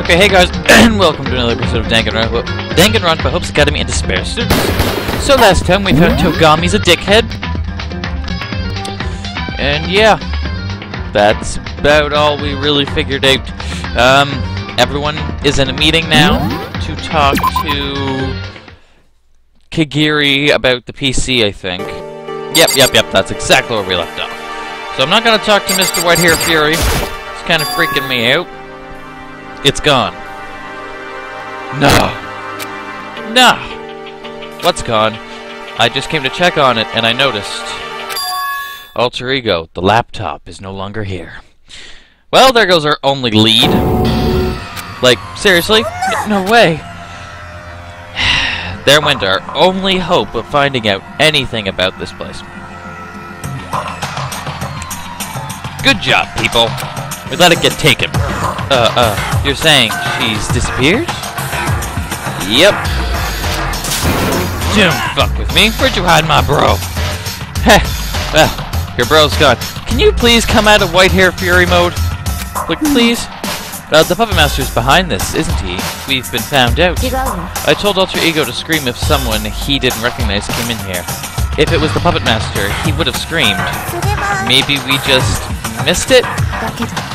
Okay, hey guys, and welcome to another episode of Danganronpa, Danganronpa Hopes Academy and Despair Students. So last time we found Togami's a dickhead. And yeah, that's about all we really figured out. Um, everyone is in a meeting now to talk to Kagiri about the PC, I think. Yep, yep, yep, that's exactly where we left off. So I'm not gonna talk to Mr. Whitehair Fury. It's kind of freaking me out. It's gone. No. No. What's gone? I just came to check on it and I noticed. Alter Ego, the laptop, is no longer here. Well, there goes our only lead. Like, seriously? No way. there went our only hope of finding out anything about this place. Good job, people. We let it get taken. Uh, uh, you're saying she's disappeared? Yep. Don't fuck with me. Where'd you hide my bro? Heh. Well, your bro's gone. Can you please come out of White Hair Fury mode? Like, please? Uh, the Puppet Master's behind this, isn't he? We've been found out. I told Alter Ego to scream if someone he didn't recognize came in here. If it was the Puppet Master, he would have screamed. Maybe we just missed it?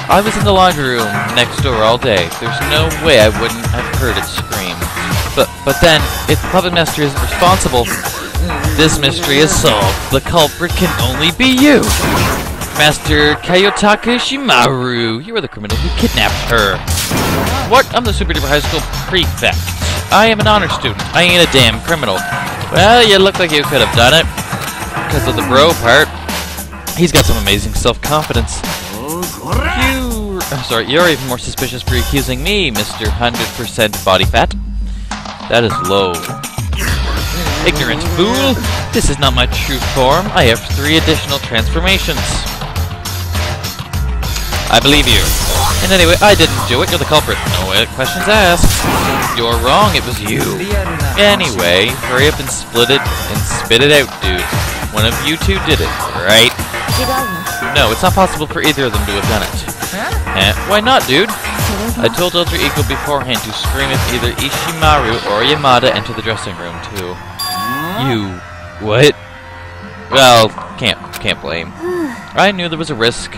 I was in the laundry room next door all day. There's no way I wouldn't have heard it scream. But but then, if the Puppet Master isn't responsible, this mystery is solved. The culprit can only be you! Master Kiyotaka Ishimaru, you are the criminal who kidnapped her. What? I'm the Super Duper High School prefect. I am an honor student. I ain't a damn criminal. Well, you look like you could have done it. Because of the bro part. He's got some amazing self-confidence. You, I'm sorry, you're even more suspicious for accusing me, Mr. 100% body fat. That is low. Ignorant fool! This is not my true form. I have three additional transformations. I believe you. And anyway, I didn't do it. You're the culprit. No questions asked. You're wrong. It was you. Anyway, hurry up and split it and spit it out, dude. One of you two did it, right? No, it's not possible for either of them to have done it. Eh, why not, dude? I told Alter Ego beforehand to scream if either Ishimaru or Yamada enter the dressing room, too. You... what? Well, can't, can't blame. I knew there was a risk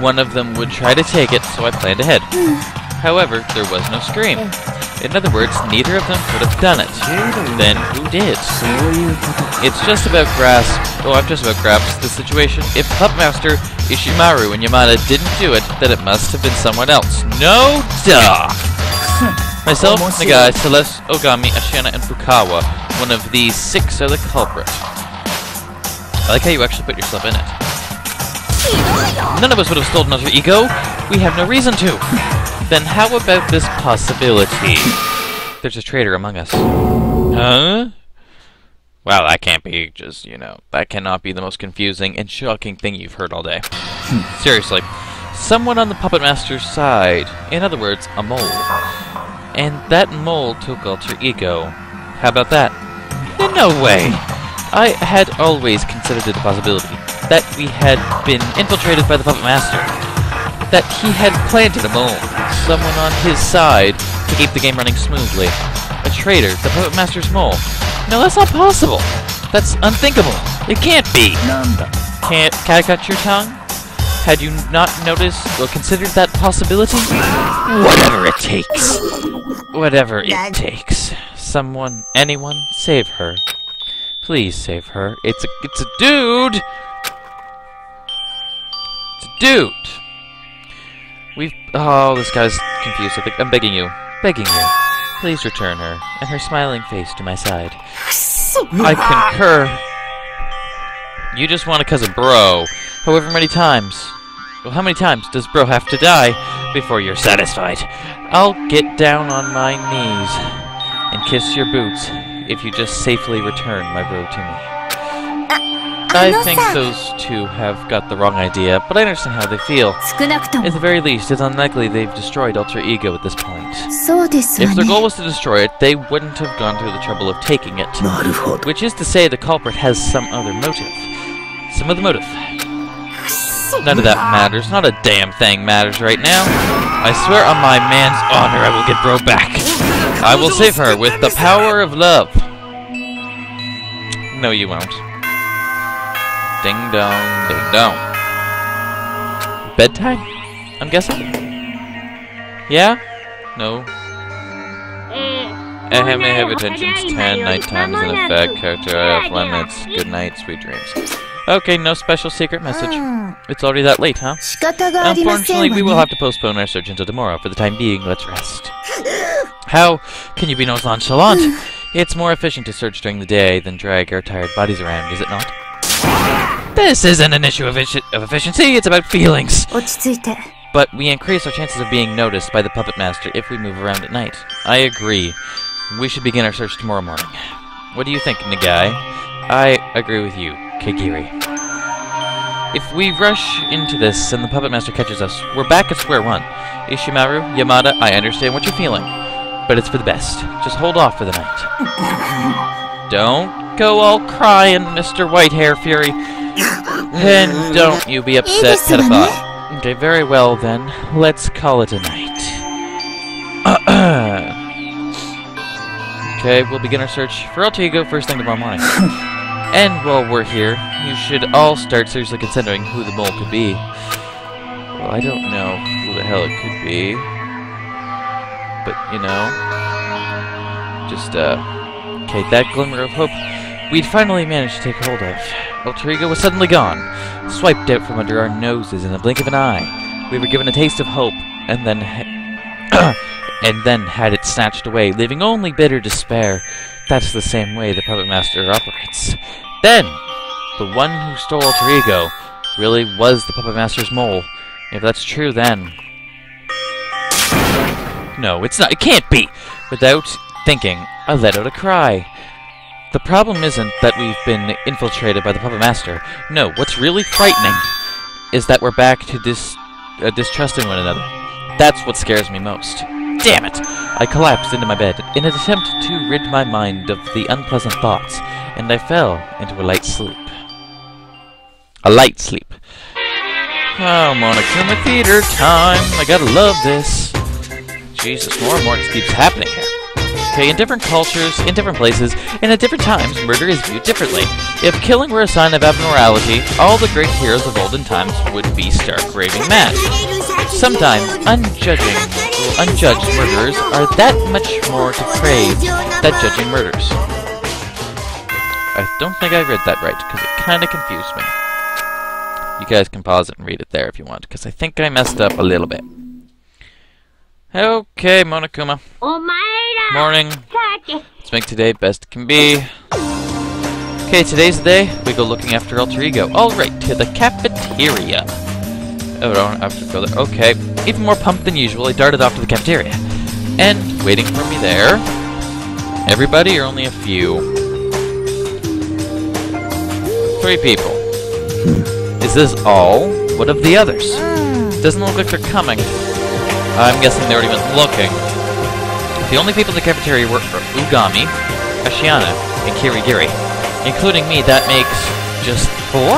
one of them would try to take it, so I planned ahead. However, there was no scream. In other words, neither of them could have done it. Then who did? It's just about grasp. Oh, I've just about grasped the situation. If Pup Master, Ishimaru, and Yamada didn't do it, then it must have been someone else. No duh! Myself, Naegi, Celeste, Ogami, Asahina, and Fukawa. One of these six are the culprit. I like how you actually put yourself in it. None of us would have stolen Alter Ego. We have no reason to. Then how about this possibility? There's a traitor among us. Huh? Well, that can't be just, you know, that cannot be the most confusing and shocking thing you've heard all day. Hmm. Seriously. Someone on the Puppet Master's side. In other words, a mole. And that mole took Alter Ego. How about that? No way! I had always considered it a possibility that we had been infiltrated by the Puppet Master. That he had planted a mole, someone on his side, to keep the game running smoothly. A traitor, the Puppet Master's mole. No, that's not possible. That's unthinkable. It can't be. Can't can I cut your tongue? Had you not noticed or considered that possibility? Whatever it takes. Whatever it takes. Someone, anyone, save her. Please save her. It's a it's a dude. A dude. We've oh this guy's confused. I think I'm begging you, begging you. Please return her and her smiling face to my side. I concur. You just want a cousin bro. However many times. Well, how many times does bro have to die before you're satisfied? I'll get down on my knees and kiss your boots if you just safely return my bro to me. I think those two have got the wrong idea, but I understand how they feel. At the very least, it's unlikely they've destroyed Alter Ego at this point. If their goal was to destroy it, they wouldn't have gone through the trouble of taking it. Which is to say the culprit has some other motive. Some other motive. None of that matters. Not a damn thing matters right now. I swear on my man's honor I will get Bro back. I will save her with the power of love. No, you won't. Ding dong, ding dong. Bedtime? I'm guessing? Yeah? No. I have, I have attentions 10, nighttime is an effect, character I have limits, good night, sweet dreams. Okay, no special secret message. It's already that late, huh? Unfortunately, we will have to postpone our search until tomorrow. For the time being, let's rest. How can you be no nonchalant? It's more efficient to search during the day than drag our tired bodies around, is it not? This isn't an issue of, of efficiency, it's about feelings. But we increase our chances of being noticed by the Puppet Master if we move around at night. I agree. We should begin our search tomorrow morning. What do you think, Naegi? I agree with you, Kagiri. If we rush into this and the Puppet Master catches us, we're back at square one. Ishimaru, Yamada, I understand what you're feeling, but it's for the best. Just hold off for the night. don't go all crying, Mr. Whitehair Fury. And don't you be upset, pedophile. Okay, very well then. Let's call it a night. Okay, we'll begin our search for Alter Ego first thing tomorrow morning. and while we're here, you should all start seriously considering who the mole could be. Well, I don't know who the hell it could be. But, you know... Just, uh... Okay, that glimmer of hope we'd finally managed to take hold of. Alter Ego was suddenly gone, swiped out from under our noses in the blink of an eye. We were given a taste of hope, and then... and then had it snatched away, leaving only bitter despair. That's the same way the Puppet Master operates. Then, the one who stole Alter Ego really was the Puppet Master's mole. If that's true, then... No, it's not. It can't be! Without thinking, I let out a cry. The problem isn't that we've been infiltrated by the Puppet Master. No, what's really frightening is that we're back to dis uh, distrusting one another. That's what scares me most. Damn it! I collapsed into my bed in an attempt to rid my mind of the unpleasant thoughts, and I fell into a light sleep. A light sleep. Oh, Monokuma Theater time! I gotta love this! Jesus, more and more just keeps happening here. Okay, in different cultures, in different places, and at different times, murder is viewed differently. If killing were a sign of abnormality, all the great heroes of olden times would be stark raving mad. Sometimes, unjudging, unjudged murderers are that much more depraved than judging murders. I don't think I read that right, because it kind of confused me. You guys can pause it and read it there if you want, because I think I messed up a little bit. Okay, Monokuma. Oh Morning. Let's make today best it can be. Okay, today's the day we go looking after Alter Ego. Alright, to the cafeteria. Oh, I don't have to go there. Okay. Even more pumped than usual, I darted off to the cafeteria. And waiting for me there, everybody or only a few? Three people. Is this all? What of the others? Ah. Doesn't look like they're coming. I'm guessing they already went looking. The only people in the cafeteria were Ogami, Asahina, and Kirigiri. Including me, that makes just four?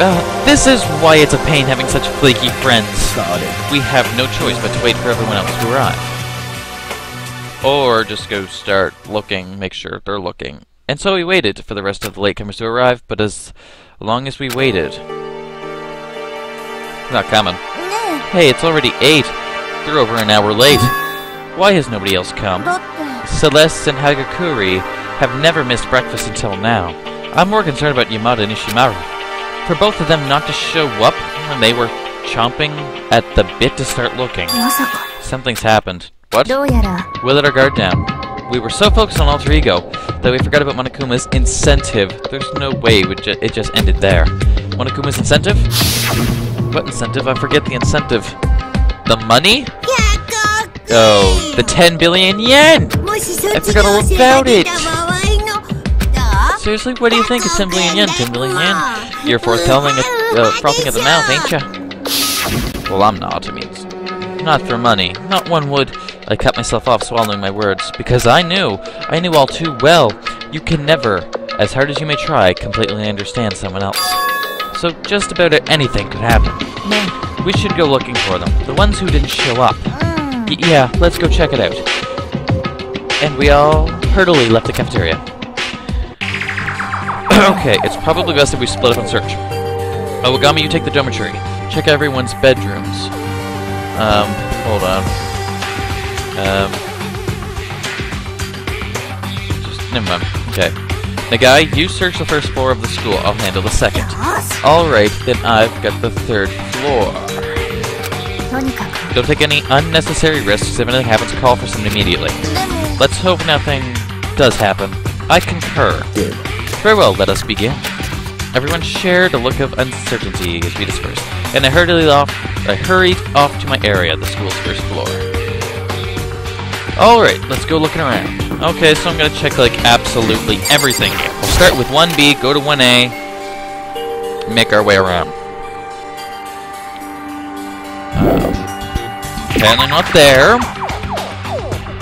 Uh, this is why it's a pain having such flaky friends. We have no choice but to wait for everyone else to arrive. Or just go start looking, make sure they're looking. And so we waited for the rest of the latecomers to arrive, but as long as we waited... Not coming. Hey, it's already 8. They're over an hour late. Why has nobody else come? Celeste and Hagakure have never missed breakfast until now. I'm more concerned about Yamada and Ishimaru. For both of them not to show up when they were chomping at the bit to start looking. Something's happened. What? We'll let our guard down. We were so focused on Alter Ego that we forgot about Monokuma's incentive. There's no way it just ended there. Monokuma's incentive? What incentive? I forget the incentive. The money? Oh, the 10 billion yen! I forgot all about it! Seriously, what do you think? It's 10 billion yen, 10 billion yen? You're forthtelling at, uh, frothing at the mouth, ain't ya? Well, I'm not, I mean, not for money. Not one would. I cut myself off swallowing my words, because I knew, I knew all too well, you can never, as hard as you may try, completely understand someone else. so just about anything could happen. We should go looking for them. The ones who didn't show up. Y- yeah, let's go check it out. And we all hurriedly left the cafeteria. okay, it's probably best if we split up and search. Owagami, you take the dormitory. Check everyone's bedrooms. Um, hold on. Um, just, never mind. Okay. Naegi, you search the first floor of the school. I'll handle the second. Alright, then I've got the third floor. Don't take any unnecessary risks if anything happens, call for someone immediately. Let's hope nothing does happen. I concur. Very well, let us begin. Everyone shared a look of uncertainty as we dispersed, and I hurried off I hurried off to my area, the school's first floor. Alright, let's go looking around. Okay, so I'm gonna check like absolutely everything here. We'll start with 1B, go to 1A, make our way around. Um, apparently not there.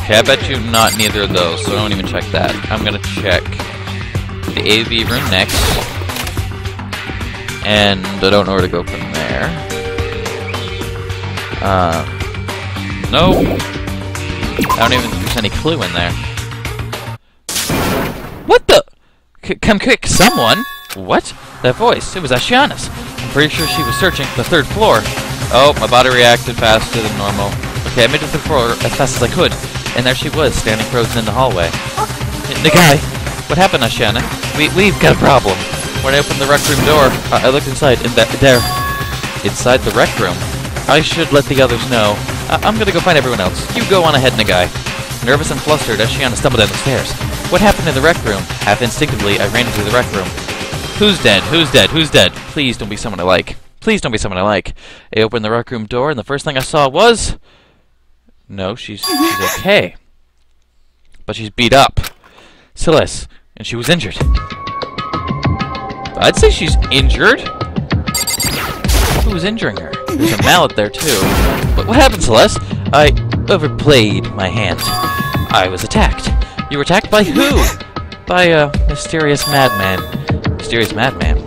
Okay, I bet you not neither of those, so I don't even check that. I'm gonna check the AV room next. And I don't know where to go from there. Uh, nope. I don't even think there's any clue in there. What the? C come quick, someone! What? That voice, it was Asahina's. I'm pretty sure she was searching the third floor. Oh, my body reacted faster than normal. Okay, I made it to the floor as fast as I could, and there she was, standing frozen in the hallway. Oh. The guy! What happened, Asahina? We, we've got a problem. When I opened the rec room door, I, I looked inside, and th there... Inside the rec room? I should let the others know. I I'm gonna go find everyone else. You go on ahead, Naegi. Nervous and flustered, Asahina stumbled down the stairs. What happened in the rec room? Half instinctively, I ran into the rec room. Who's dead? Who's dead? Who's dead? Please don't be someone I like. Please don't be someone I like. I opened the rec room door, and the first thing I saw was... No, she's, she's okay. But she's beat up. Celeste, and she was injured. I'd say she's injured. Who was injuring her? There's a mallet there too. But what happened, Celeste? I overplayed my hand. I was attacked. You were attacked by who? By a mysterious madman. Mysterious madman.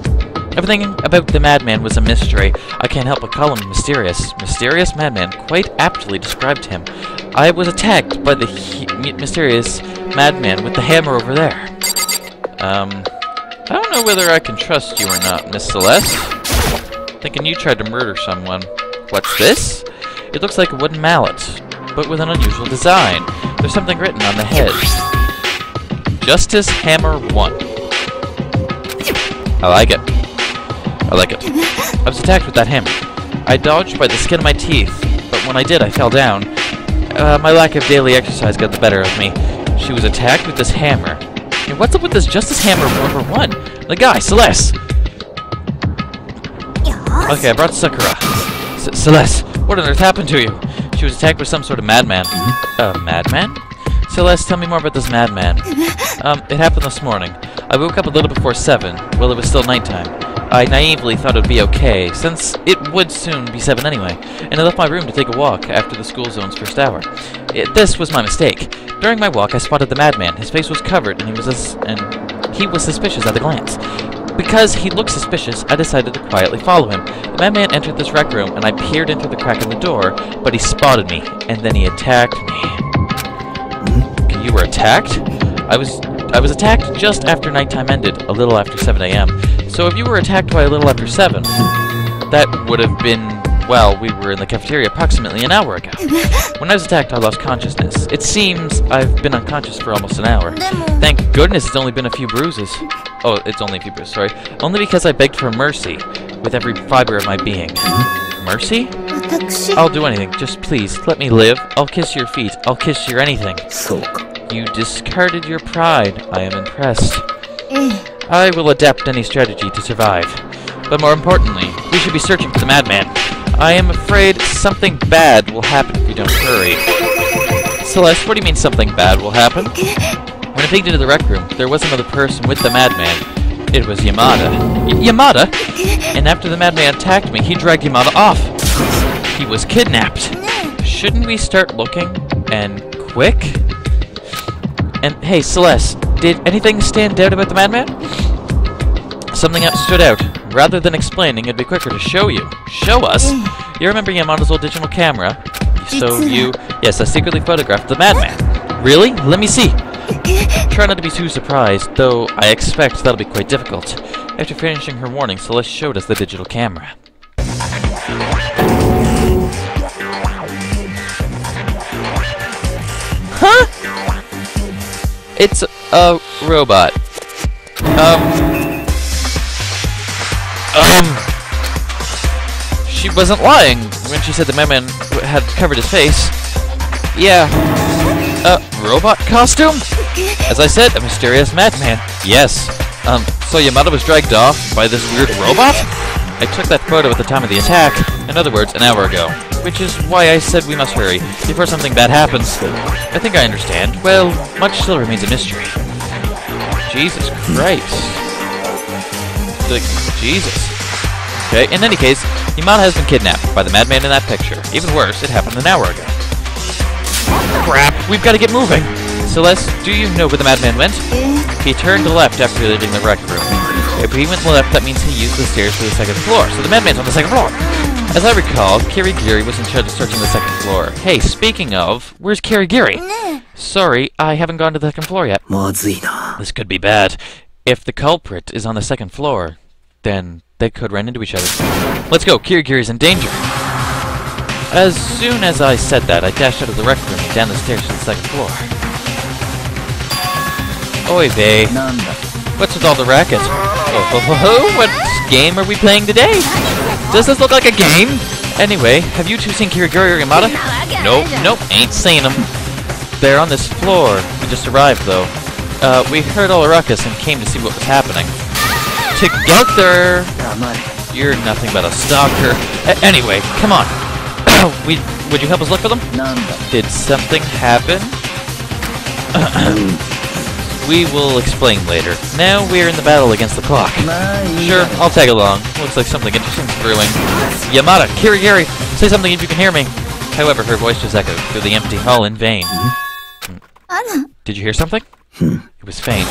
Everything about the madman was a mystery. I can't help but call him mysterious. Mysterious madman quite aptly described him. I was attacked by the he- mysterious madman with the hammer over there. Um, I don't know whether I can trust you or not, Miss Celeste. Thinking you tried to murder someone. What's this? It looks like a wooden mallet, but with an unusual design. There's something written on the head. Justice Hammer 1. I like it. I like it. I was attacked with that hammer. I dodged by the skin of my teeth, but when I did, I fell down. Uh, my lack of daily exercise got the better of me. She was attacked with this hammer. And what's up with this Justice Hammer number one? The guy, Celeste. Okay, I brought Sakura. C Celeste, what on earth happened to you? She was attacked by some sort of madman. A madman? Celeste, tell me more about this madman. Um, it happened this morning. I woke up a little before 7. Well, it was still nighttime. I naively thought it would be okay, since it would soon be 7 anyway, and I left my room to take a walk after the school zone's first hour. It, this was my mistake. During my walk, I spotted the madman. His face was covered, and he was and he was suspicious at a glance. Because he looked suspicious, I decided to quietly follow him. The madman entered this rec room, and I peered into the crack in the door, but he spotted me, and then he attacked me. Okay, You were attacked? I was I was attacked just after nighttime ended, a little after 7 a.m. So if you were attacked by a little after 7, that would have been, well, we were in the cafeteria approximately an hour ago. When I was attacked, I lost consciousness. It seems I've been unconscious for almost an hour. Thank goodness it's only been a few bruises. Oh, it's only a few bruises, sorry. Only because I begged for mercy with every fiber of my being. Mercy? I'll do anything. Just please, let me live. I'll kiss your feet. I'll kiss your anything. You discarded your pride. I am impressed. Eh. I will adapt any strategy to survive. But more importantly, we should be searching for the madman. I am afraid something bad will happen if we don't hurry. Celeste, what do you mean something bad will happen? When I peeked into the rec room, there was another person with the madman. It was Yamada. Y Yamada? And after the madman attacked me, he dragged Yamada off. He was kidnapped. Shouldn't we start looking? And quick? And hey, Celeste, did anything stand out about the madman? Something else stood out. Rather than explaining, it'd be quicker to show you. Show us? Mm. You remember Yamada's old digital camera? So you... Yes, I secretly photographed the madman. Really? Let me see. Try not to be too surprised, though I expect that'll be quite difficult. After finishing her warning, Celeste showed us the digital camera. Huh? It's a robot. Um. Um. She wasn't lying when she said the madman had covered his face. Yeah. A robot costume? As I said, a mysterious madman. Yes. Um, so Yamada was dragged off by this weird robot? I took that photo at the time of the attack. In other words, an hour ago. Which is why I said we must hurry, before something bad happens. I think I understand. Well, much still remains a mystery. Jesus Christ. Like, Jesus. Okay, in any case, Yamada has been kidnapped by the madman in that picture. Even worse, it happened an hour ago. Crap, we've got to get moving. Celeste, do you know where the madman went? He turned left after leaving the rec room. If he went left, that means he used the stairs to the second floor, so the madman's on the second floor. As I recall, Kirigiri was in charge of searching the second floor. Hey, speaking of, where's Kirigiri? Sorry, I haven't gone to the second floor yet. This could be bad. If the culprit is on the second floor, then they could run into each other. Let's go, Kirigiri's in danger. As soon as I said that, I dashed out of the rec room and down the stairs to the second floor. Oy vey. What's with all the racket? Oh, ho, ho, ho, what game are we playing today? Does this look like a game? Anyway, have you two seen Kirigiri or Yamada? Nope, nope, ain't seen them. They're on this floor. We just arrived, though. Uh, we heard all the ruckus and came to see what was happening. Together! You're nothing but a stalker. A anyway, come on. we, would you help us look for them? Did something happen? we will explain later. Now we're in the battle against the clock. Sure, I'll tag along. Looks like something interesting's brewing. Yamada, Kirigiri, say something if you can hear me. However, her voice just echoed through the empty hall in vain. Mm-hmm. Did you hear something? Hmm. It was faint,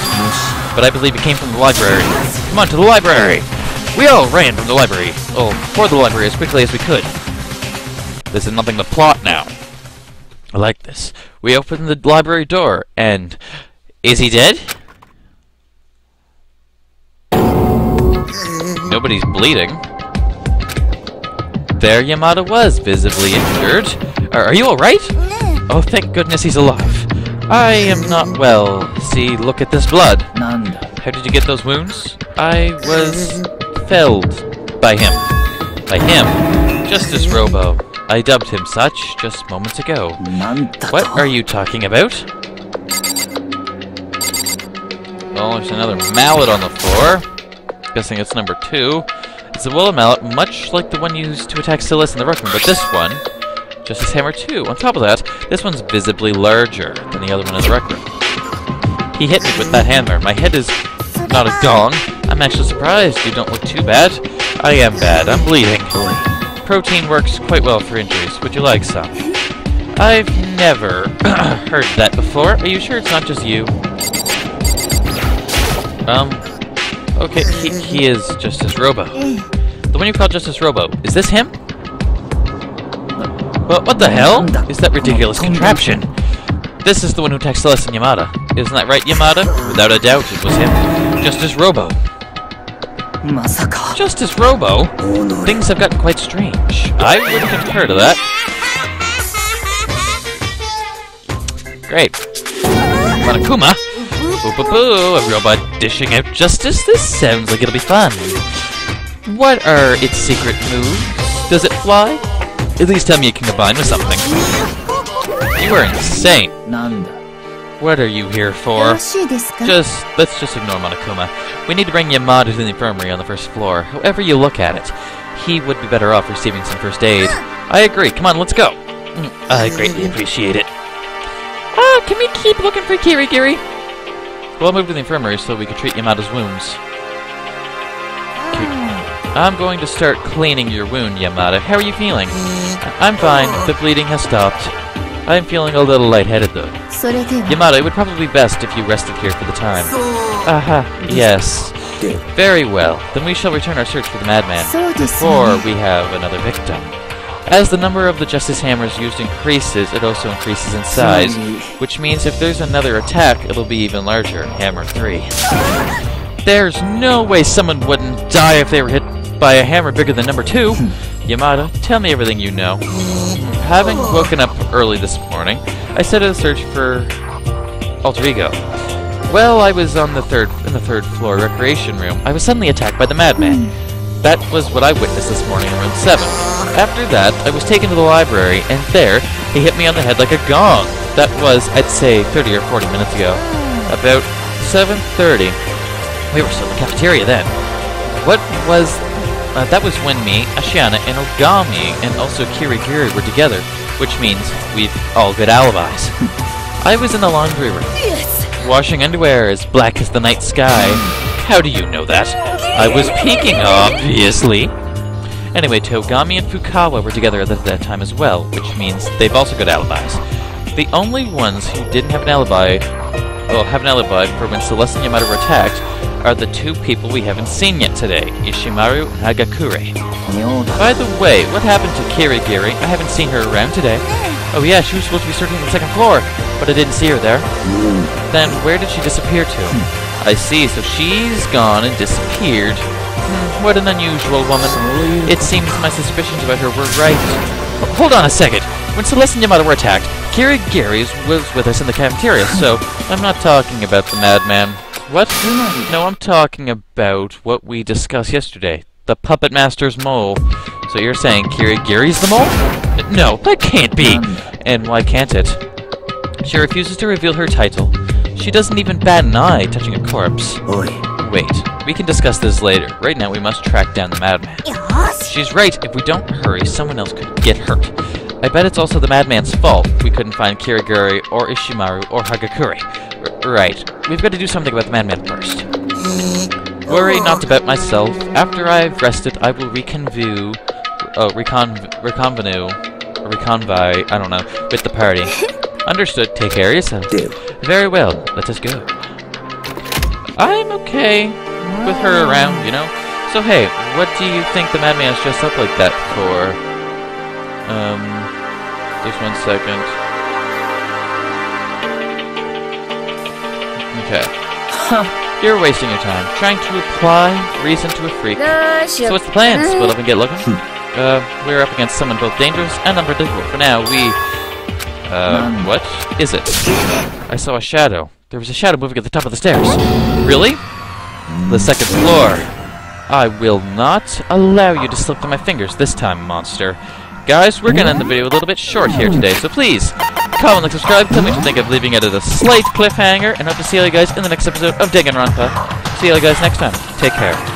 but I believe it came from the library. Come on, to the library! We all ran from the library, oh, for the library as quickly as we could. This is nothing but plot now. I like this. We opened the library door, and... Is he dead? Nobody's bleeding. There Yamada was, visibly injured. Are, are you alright? Oh, thank goodness he's alive. I am not well. See, look at this blood. How did you get those wounds? I was felled by him. By him. Justice Robo. I dubbed him such just moments ago. What are you talking about? There's another mallet on the floor. Guessing it's number two. It's a willow mallet, much like the one used to attack Celeste in the Rookman, but this one, Justice Hammer two. On top of that, this one's visibly larger than the other one in the Rec. He hit me with that hammer. My head is not a gong. I'm actually surprised you don't look too bad. I am bad. I'm bleeding. Protein works quite well for injuries. Would you like some? I've never heard that before. Are you sure it's not just you? Um, okay, he, he is Justice Robo. The one you call Justice Robo, is this him? What, what the hell is that ridiculous contraption? This is the one who attacked Celeste and Yamada. Isn't that right, Yamada? Without a doubt, it was him. Justice Robo. Justice Robo? Things have gotten quite strange. I would concur to that. Great. Monokuma? Boo boo boo, a robot dishing out justice? This sounds like it'll be fun. What are its secret moves? Does it fly? At least tell me it can combine with something. You are insane. What are you here for? Just, let's just ignore Monokuma. We need to bring Yamada to the infirmary on the first floor. However you look at it, he would be better off receiving some first aid. I agree. Come on, let's go. I greatly appreciate it. Ah, can we keep looking for Kirigiri? We'll move to the infirmary so we can treat Yamada's wounds. Ah. I'm going to start cleaning your wound, Yamada. How are you feeling? I'm fine. The bleeding has stopped. I'm feeling a little lightheaded, though. Yamada, it would probably be best if you rested here for the time. Aha, yes. Very well. Then we shall return our search for the madman before we have another victim. As the number of the Justice Hammers used increases, it also increases in size, hmm. which means if there's another attack, it'll be even larger. Hammer 3. There's no way someone wouldn't die if they were hit by a hammer bigger than number 2. Hmm. Yamada, tell me everything you know. Having woken up early this morning, I set out a search for alter ego. Well, I was on the third in the third floor recreation room. I was suddenly attacked by the madman. Hmm. That was what I witnessed this morning in room 7. After that, I was taken to the library, and there, he hit me on the head like a gong. That was, I'd say, 30 or 40 minutes ago. About 7.30. We were still in the cafeteria then. What was... Uh, that was when me, Asahina, and Ogami, and also Kirigiri were together, which means we've all good alibis. I was in the laundry room. Washing underwear as black as the night sky. How do you know that? I was peeking, obviously. Anyway, Togami and Fukawa were together at that time as well, which means they've also got alibis. The only ones who didn't have an alibi, well, have an alibi for when Celeste and Yamada were attacked, are the two people we haven't seen yet today, Ishimaru and Hagakure. By the way, what happened to Kirigiri? I haven't seen her around today. Oh yeah, she was supposed to be searching the second floor, but I didn't see her there. Then where did she disappear to? I see, so she's gone and disappeared. Hmm, what an unusual woman. It seems my suspicions about her were right. Hold on a second. When Celeste and Yamada were attacked, Kiri Kirigiri was with us in the cafeteria, so I'm not talking about the madman. What? No, I'm talking about what we discussed yesterday. The Puppet Master's mole. So you're saying Kirigiri's the mole? No, that can't be. And why can't it? She refuses to reveal her title. She doesn't even bat an eye touching a corpse. Oi. Wait, we can discuss this later. Right now, we must track down the madman. よーし She's right. If we don't hurry, someone else could get hurt. I bet it's also the madman's fault. We couldn't find Kirigiri or Ishimaru or Hagakure. R- right. We've got to do something about the madman first. Mm. Worry not about myself. After I've rested, I will reconvene. Oh, uh, recon, reconvenue, or reconvie. I don't know. With the party. Understood. Take care of yourself. Do. Very well. Let us go. I'm okay with her around, you know? So hey, what do you think the madman's dressed up like that for? Um, just one second. Okay. Huh. You're wasting your time trying to apply reason to a freak. So what's the plan? Split up and get looking? Hmm. uh, we're up against someone both dangerous and unpredictable. For now, we uh, what is it? I saw a shadow. There was a shadow moving at the top of the stairs. Really? The second floor. I will not allow you to slip through my fingers this time, monster. Guys, we're gonna end the video a little bit short here today, so please, comment, like, subscribe, tell me what you think of leaving it at a slight cliffhanger, and hope to see you guys in the next episode of Danganronpa. See you guys next time. Take care.